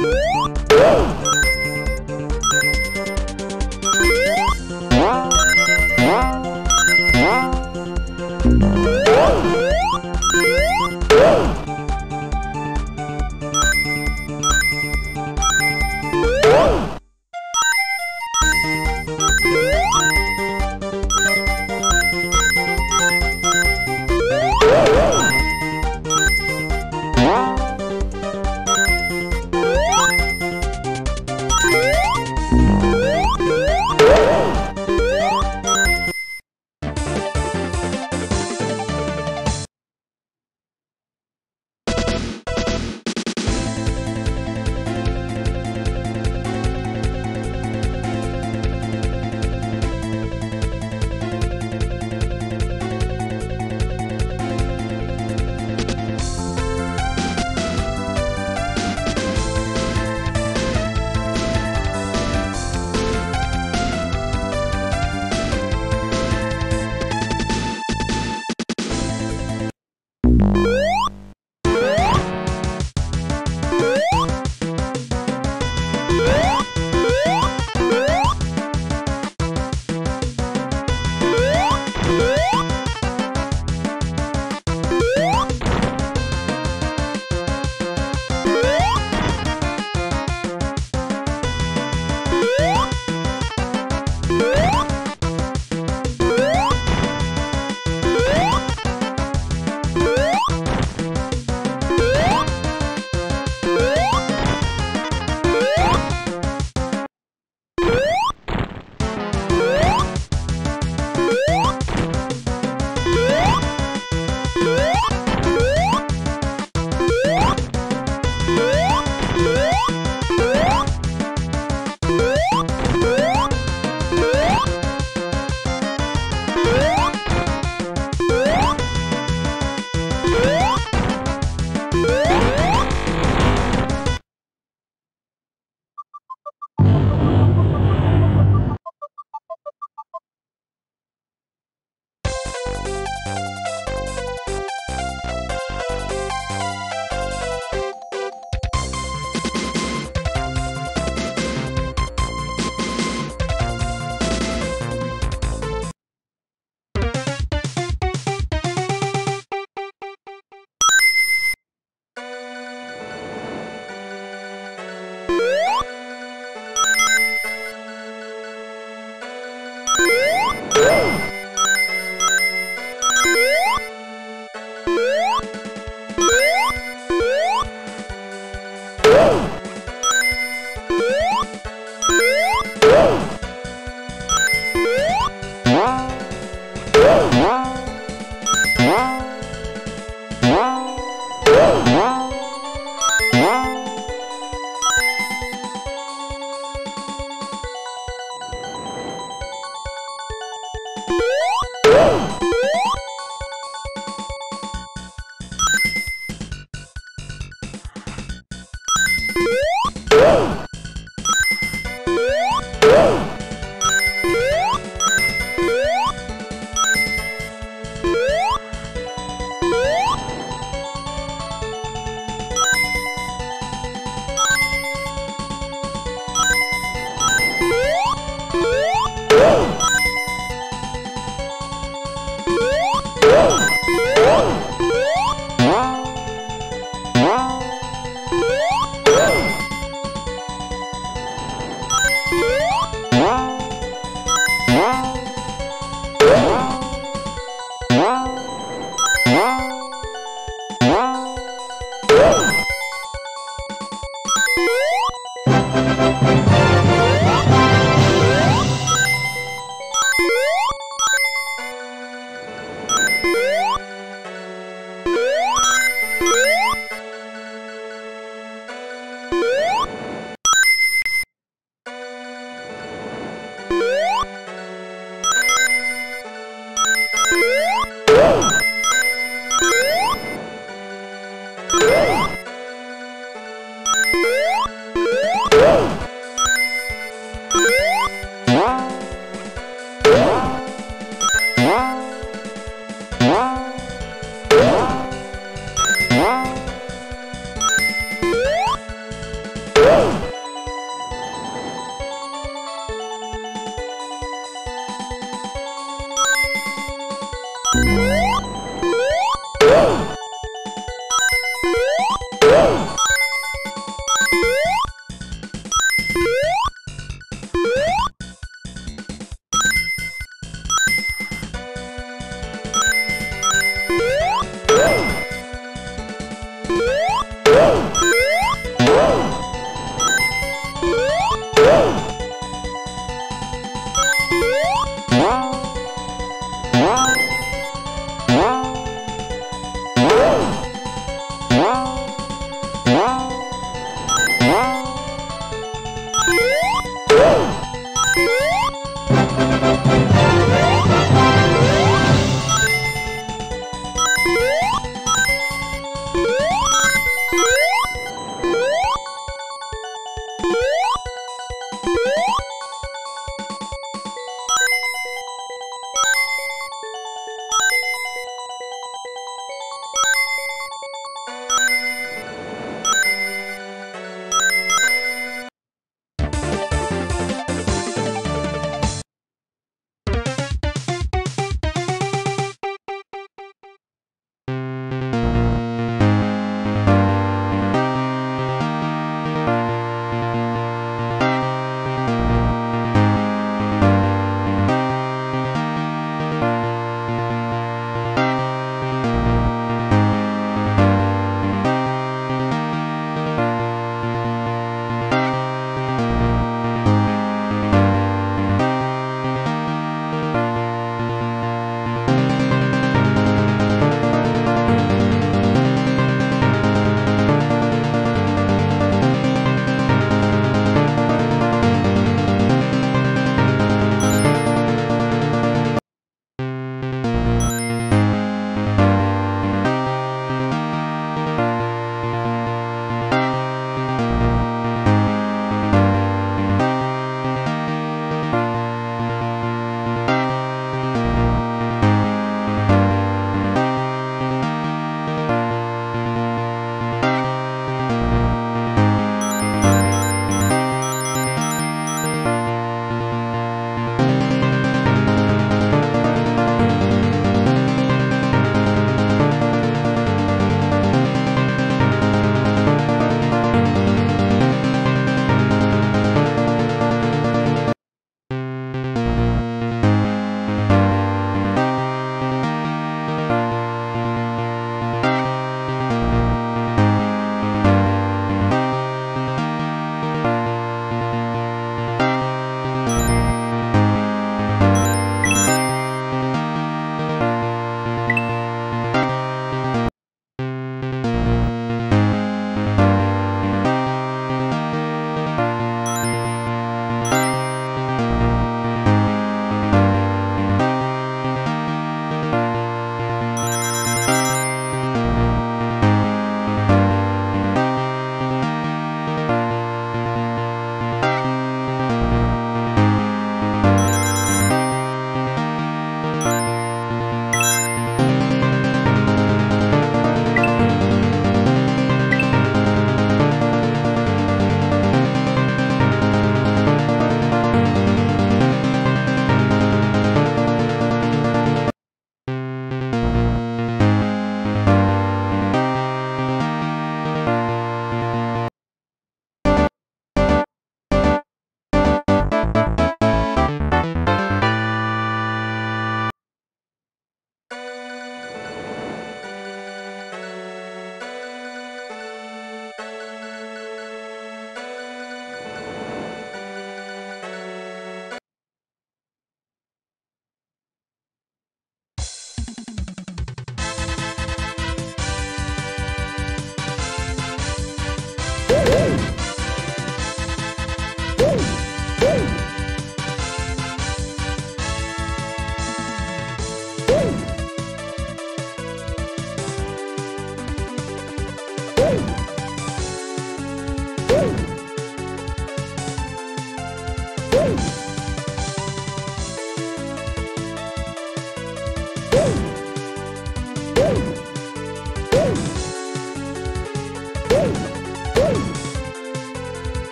Oh!